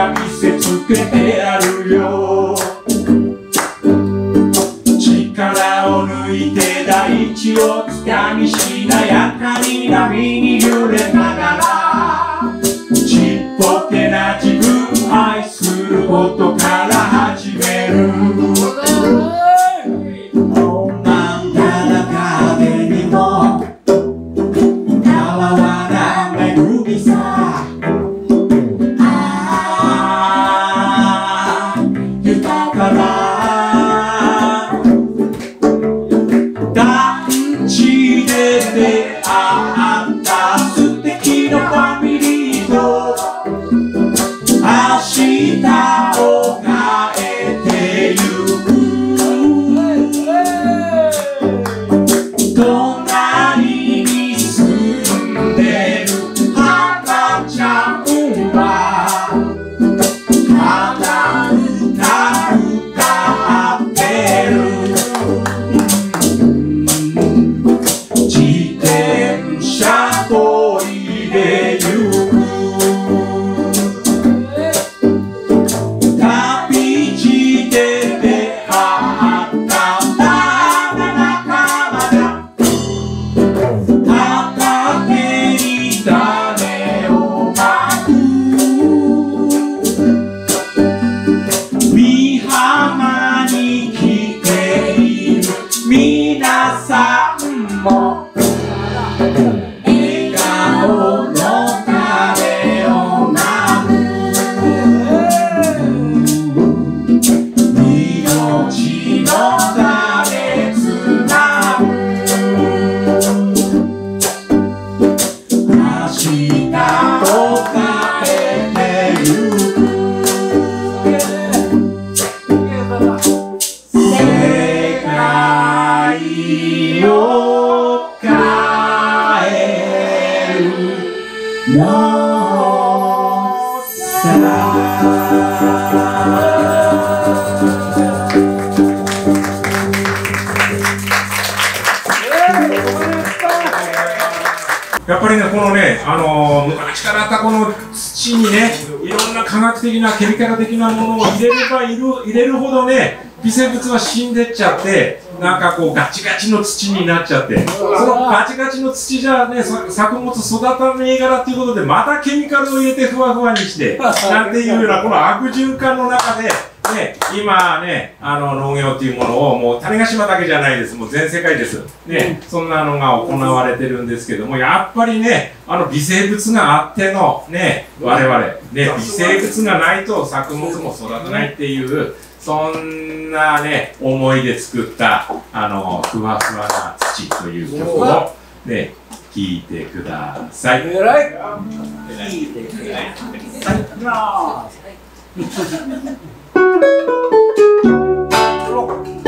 が見せつけてやるよ。力を抜いて大地をつかみしなやかに波に揺れながらちっぽけな自分愛することから始まる。このね、あの、昔からあったこの土にね、いろんな科学的な、ケミカル的なものを入れればいる入れるほどね、微生物は死んでっちゃって、なんかこうガチガチの土になっちゃって、そのガチガチの土じゃね、作物育たねえからっていうことで、またケミカルを入れてふわふわにして、なんていうような、この悪循環の中で、ね、今ね、あの農業っていうものをもう種子島だけじゃないです。もう全世界です。ね、そんなのが行われてるんですけども、やっぱりね、あの微生物があってのね、我々、ね、微生物がないと作物も育たないっていう、そんなね、思いで作った、あの、ふわふわな土という曲をね、聴いてください。い聴いてください。ち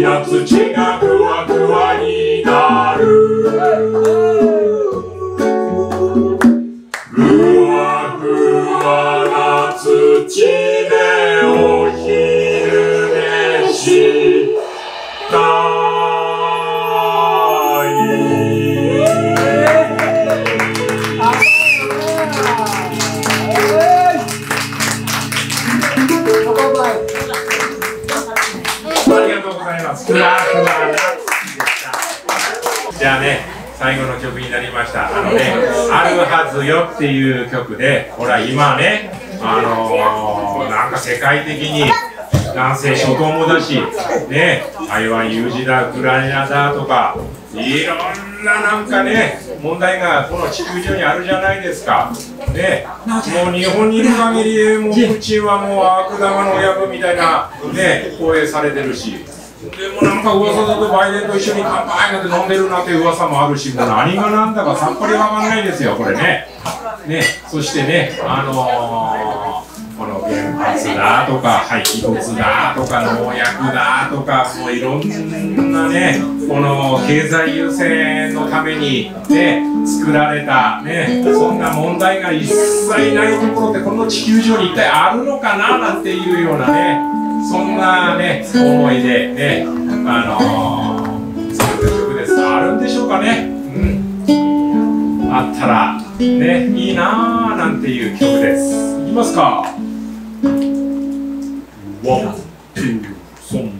Tina じゃあね、最後の曲になりました。あのね、あるはずよっていう曲で、ほら今ね、あのー、なんか世界的に男性初等もだし、ね、台湾有事だ、ウクライナだとか、いろんななんかね、問題がこの地球上にあるじゃないですか。ね、もう日本にいる限り、もうプーチンはもう悪玉の親分みたいな、ね、放映されてるし。でもなんか噂だとバイデンと一緒に乾杯なんて飲んでるなんて噂もあるし、もう何が何だかさっぱりわかんないですよ、これね。ね、そしてね、あのーこの原発だとか廃棄物だとか農薬だとかもういろんなねこの経済優先のためにね作られたねそんな問題が一切ないところってこの地球上に一体あるのかななんていうようなねそんなね思いでねあのー、作った曲ですあるんでしょうかね。うん。あったらねいいなーなんていう曲です。いきますか。 one, two、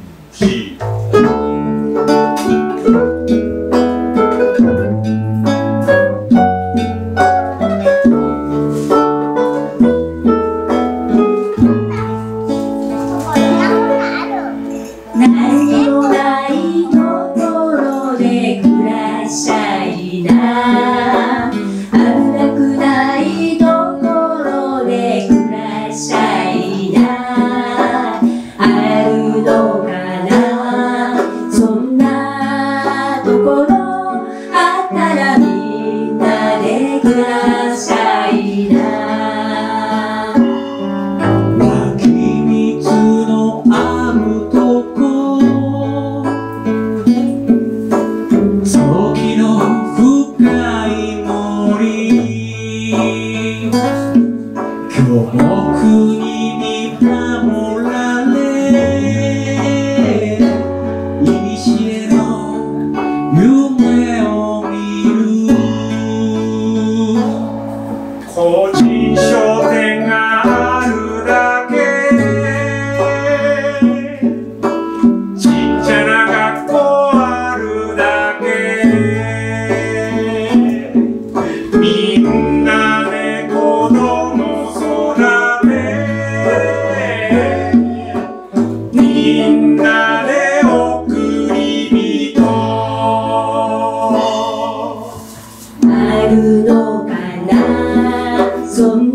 な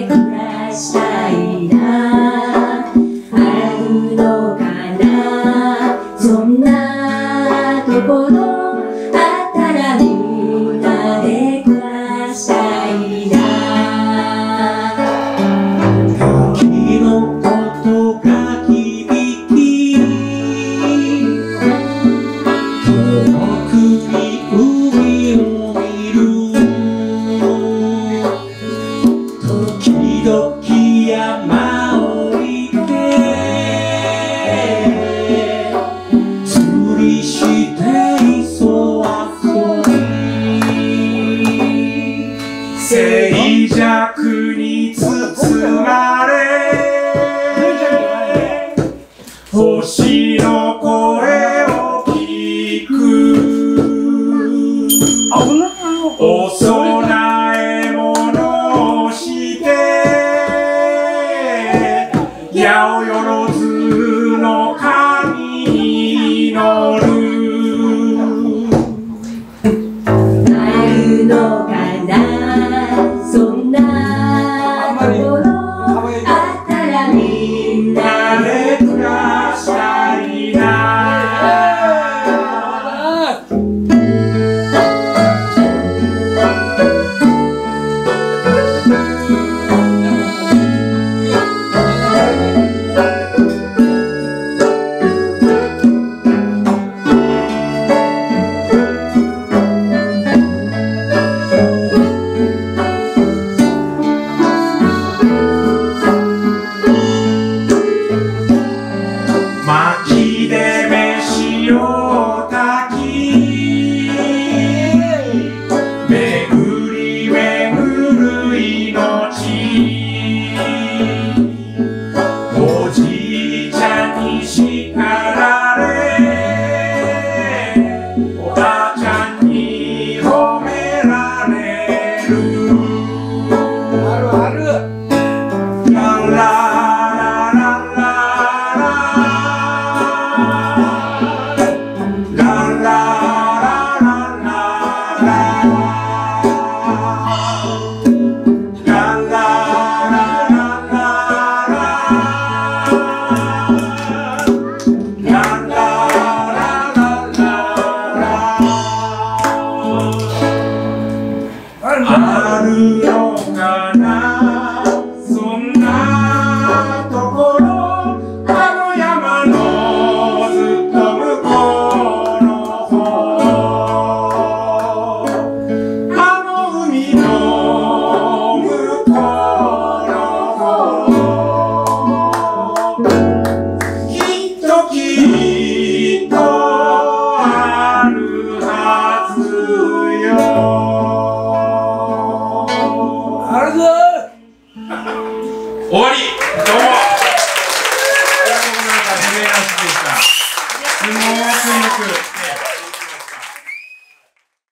ろ